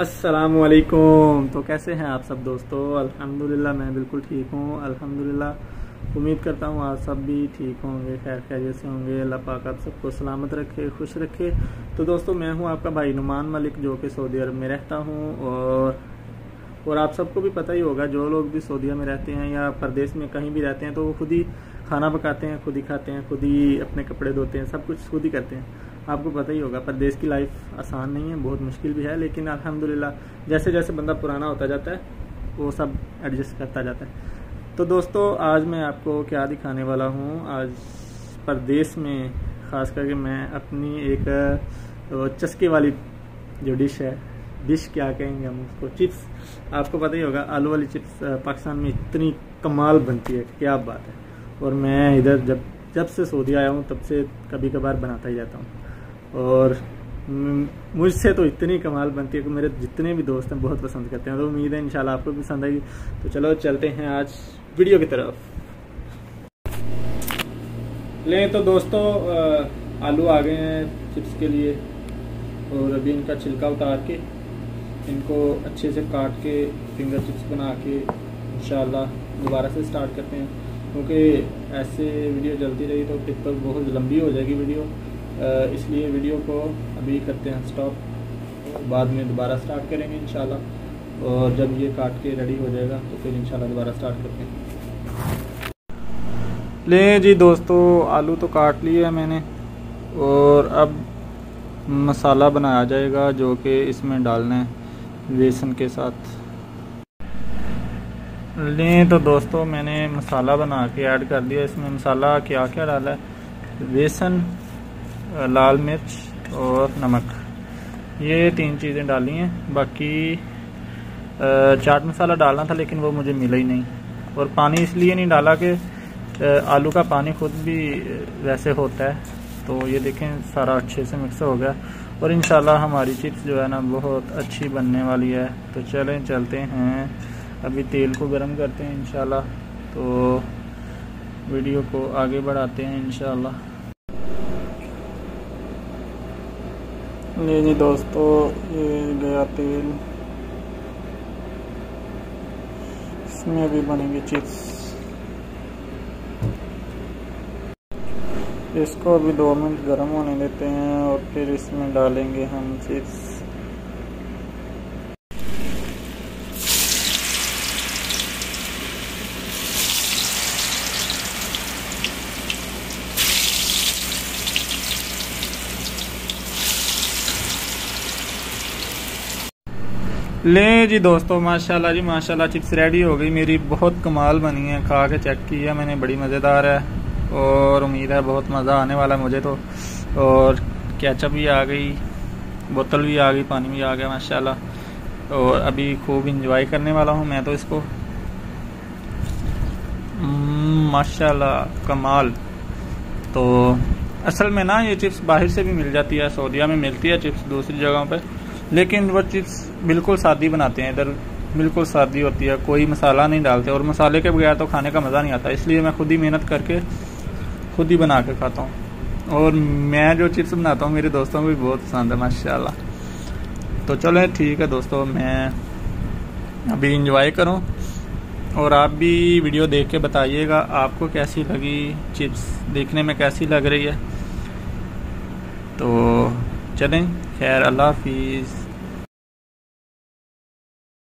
असलकुम तो कैसे हैं आप सब दोस्तों? अल्हम्दुलिल्लाह, मैं बिल्कुल ठीक हूँ। अल्हम्दुलिल्लाह, उम्मीद करता हूँ आप सब भी ठीक होंगे, खैर खैरियत से होंगे। अल्लाह पाक आप सबको सलामत रखे, खुश रखे। तो दोस्तों, मैं हूँ आपका भाई नुमान मलिक, जो कि सऊदी अरब में रहता हूँ। और और आप सबको भी पता ही होगा, जो लोग भी सऊदीया में रहते हैं या प्रदेश में कहीं भी रहते हैं तो वो खुद ही खाना पकाते हैं, खुद ही खाते हैं, खुद ही अपने कपड़े धोते हैं, सब कुछ खुद ही करते हैं। आपको पता ही होगा परदेश की लाइफ आसान नहीं है, बहुत मुश्किल भी है, लेकिन अल्हम्दुलिल्लाह जैसे जैसे बंदा पुराना होता जाता है, वो सब एडजस्ट करता जाता है। तो दोस्तों, आज मैं आपको क्या दिखाने वाला हूँ? आज परदेश में, ख़ास करके मैं अपनी एक चस्के वाली जो डिश है डिश क्या कहेंगे हम उसको? चिप्स आपको पता ही होगा, आलू वाली चिप्स पाकिस्तान में इतनी कमाल बनती है क्या बात है। और मैं इधर जब जब से सऊदी आया हूँ, तब से कभी कभार बनाता ही जाता हूँ। और मुझसे तो इतनी कमाल बनती है कि मेरे जितने भी दोस्त हैं, बहुत पसंद करते हैं। तो उम्मीद है, इंशाल्लाह आपको भी पसंद आएगी। तो चलो, चलते हैं आज वीडियो की तरफ़। ले तो दोस्तों आलू आ गए हैं चिप्स के लिए। और अभी इनका छिलका उतार के, इनको अच्छे से काट के, फिंगर चिप्स बना के इन दोबारा से स्टार्ट करते हैं। क्योंकि ऐसे वीडियो चलती रही तो फिर तो बहुत लंबी हो जाएगी वीडियो इसलिए वीडियो को अभी करते हैं स्टॉप बाद में दोबारा स्टार्ट करेंगे इन और जब ये काट के रेडी हो जाएगा तो फिर इन दोबारा स्टार्ट करते हैं। ले जी दोस्तों, आलू तो काट लिया है मैंने। और अब मसाला बनाया जाएगा जो कि इसमें डालना है बेसन के साथ। लें तो दोस्तों मैंने मसाला बना के ऐड कर दिया। इसमें मसाला क्या क्या डाला है? बेसन, लाल मिर्च और नमक। ये तीन चीज़ें डाली हैं। बाकी चाट मसाला डालना था लेकिन वो मुझे मिला ही नहीं। और पानी इसलिए नहीं डाला कि आलू का पानी खुद भी वैसे होता है। तो ये देखें, सारा अच्छे से मिक्स हो गया। और इन हमारी चिप्स जो है ना, बहुत अच्छी बनने वाली है। तो चलें, चलते हैं। अभी तेल को गर्म करते हैं इन तो वीडियो को आगे बढ़ाते हैं इन ये जी दोस्तों, ये गया तेल। इसमें भी बनेंगी चिप्स। इसको अभी दो मिनट गर्म होने देते हैं और फिर इसमें डालेंगे हम चिप्स। ले जी दोस्तों माशाल्लाह जी माशाल्लाह चिप्स रेडी हो गई मेरी बहुत कमाल बनी है खा के चेक किया मैंने बड़ी मज़ेदार है और उम्मीद है बहुत मज़ा आने वाला है मुझे तो और कैचअप भी आ गई बोतल भी आ गई पानी भी आ गया माशाल्लाह और अभी खूब इंजॉय करने वाला हूँ मैं तो इसको माशाल्लाह कमाल तो असल में ना ये चिप्स बाहर से भी मिल जाती है सऊदिया में मिलती है चिप्स दूसरी जगहों पर लेकिन वो चिप्स बिल्कुल सादी बनाते हैं, इधर बिल्कुल सादी होती है, कोई मसाला नहीं डालते, और मसाले के बगैर तो खाने का मज़ा नहीं आता, इसलिए मैं खुद ही मेहनत करके खुद ही बना के खाता हूँ। और मैं जो चिप्स बनाता हूँ, मेरे दोस्तों को भी बहुत पसंद है, माशाल्लाह। तो चलो ठीक है दोस्तों, मैं अभी इंजॉय करूँ, और आप भी वीडियो देख के बताइएगा, आपको कैसी लगी चिप्स, देखने में कैसी लग रही है। तो चलें। खैर अल्लाह हाफिज़।